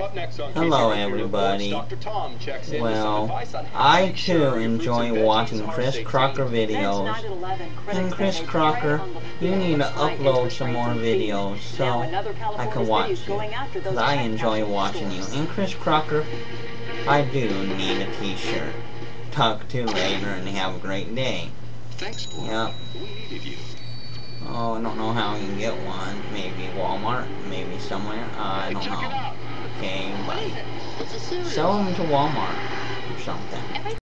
Up next on Hello, everybody. Dr. Tom checks in with some Well, advice on how I too enjoy watching Chris Crocker videos. And Chris Crocker, you need to upload some more videos so I can watch you. Because I enjoy watching you. And Chris Crocker, I do need a t-shirt. Talk to you later and have a great day. Thanks, boy. Yep. We needed you. Oh, I don't know how you can get one. Maybe Walmart, maybe somewhere. Uh, I don't know. Out. Okay, What but is it? It's a cereal. sell them to Walmart or something.